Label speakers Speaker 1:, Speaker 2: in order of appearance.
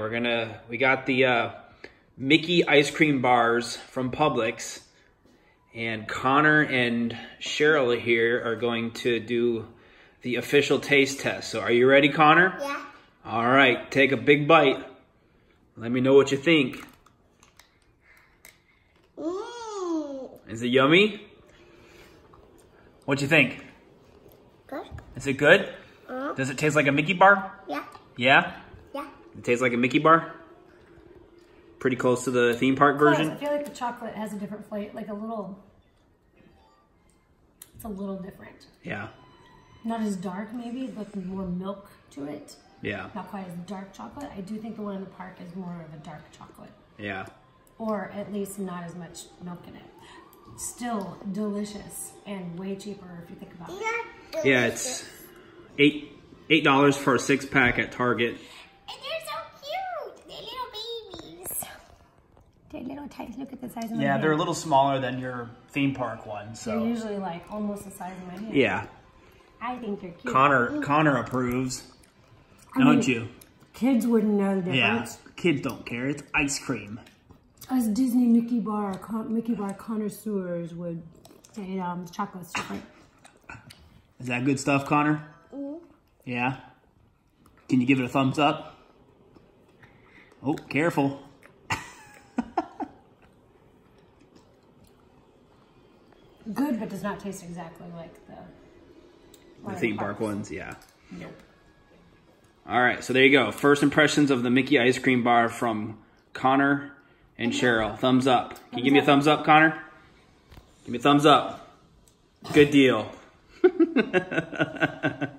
Speaker 1: We're gonna, we got the uh, Mickey ice cream bars from Publix. And Connor and Cheryl here are going to do the official taste test. So are you ready, Connor?
Speaker 2: Yeah.
Speaker 1: All right, take a big bite. Let me know what you think.
Speaker 2: Mmm.
Speaker 1: Is it yummy? What do you think?
Speaker 2: Good.
Speaker 1: Is it good?
Speaker 2: Uh,
Speaker 1: Does it taste like a Mickey bar?
Speaker 2: yeah.
Speaker 1: Yeah?
Speaker 2: Yeah.
Speaker 1: It tastes like a Mickey bar? Pretty close to the theme park
Speaker 3: Close. I feel like the chocolate has a different flavor, like a little. It's a little different.
Speaker 1: Yeah.
Speaker 3: Not as dark, maybe, but more milk to it.
Speaker 1: Yeah.
Speaker 3: Not quite as dark chocolate. I do think the one in the park is more of a dark chocolate,
Speaker 1: Yeah.
Speaker 3: or at least not as much milk in it. Still delicious and way cheaper if you think about it.
Speaker 2: Yeah.
Speaker 1: Yeah, it's eight eight dollars for a six pack at Target.
Speaker 2: And they're so cute. They're little babies.
Speaker 3: They're little tiny. Look at the size of my
Speaker 1: Yeah,
Speaker 3: hand.
Speaker 1: they're a little smaller than your theme park ones,
Speaker 3: They're usually like almost the size of my hand.
Speaker 1: yeah.
Speaker 3: I think they're cute.
Speaker 1: Connor Connor approves.
Speaker 3: I
Speaker 1: Don't
Speaker 3: mean,
Speaker 1: you?
Speaker 3: Kids wouldn't know the difference. Yeah.
Speaker 1: Kids don't care. It's ice cream.
Speaker 3: Us Disney Mickey bar con- Mickey bar connoisseurs would say um, chocolate's different.
Speaker 1: Is that good stuff, Connor? Yeah. Can you give it a thumbs up? Oh, careful.
Speaker 3: Good, but does not taste exactly like the.
Speaker 1: The theme park ones, yeah.
Speaker 3: Nope.
Speaker 1: All right, so there you go. First impressions of the Mickey ice cream bar from Connor and Cheryl. Thumbs up. Can you give me a thumbs up, Connor? Give me a thumbs up. Good deal.